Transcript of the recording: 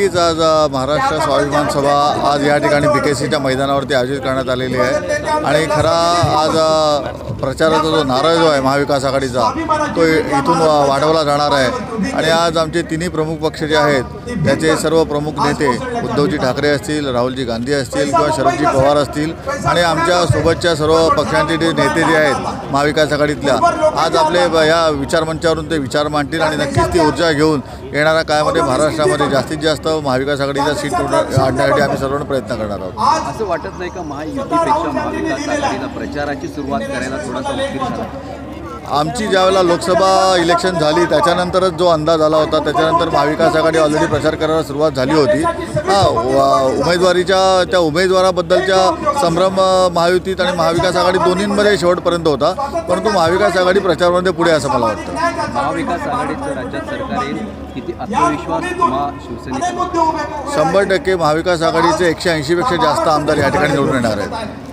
हीच आज महाराष्ट्र स्वाभिमान सभा आज या ठिकाणी बी के सीच्या मैदानावरती आयोजित करण्यात आलेली आहे. आणि खरा आज प्रचाराचा जो नारळ जो आहे महाविकास आघाडीचा तो इथून वा- वाढवला जाणार आहे. आणि आज आमचे तिन्ही प्रमुख पक्ष जे आहेत त्याचे सर्व प्रमुख नेते उद्धवजी ठाकरे असतील राहुलजी गांधी असतील किंवा शरदजी पवार असतील आणि आमच्या सोबतच्या सर्व पक्षांचे जे नेते जे आहेत महाविकास आघाडीतल्या आज आपले या विचारमंचावरून ते विचार मांडतील आणि नक्कीच ती ऊर्जा घेऊन येणाऱ्या काळामध्ये महाराष्ट्रामध्ये जास्तीत जास्त महाविकास आघाडीचा सीट आणण्यासाठी आम्ही सर्वांना प्रयत्न करणार आहोत. असं वाटत नाही का महायुतीपेक्षा महाविकास आघाडीला प्रचाराची सुरुवात करायला थोडासा उशीर झाला. आमची ज्यावेळेला लोकसभा इलेक्शन झाली त्याच्यानंतरच जो अंदाज आला होता त्याच्यानंतर महाविकास आघाडी ऑलरेडी प्रचार करायला सुरुवात झाली होती. हां उमेदवारीच्या त्या उमेदवाराबद्दलच्या संभ्रम महायुतीत आणि महाविकास आघाडी दोन्हींमध्ये शेवटपर्यंत होता. परंतु महाविकास आघाडी प्रचारामध्ये पुढे असं मला वाटतं. महाविकास आघाडीचं राज्यात सरकार किती आत्मविश्वास तुम्हा शिवसेनेचा शंभर टक्के महाविकास आघाडीचे एकशे ऐंशीपेक्षा जास्त आमदार या ठिकाणी निवडून येणार आहेत.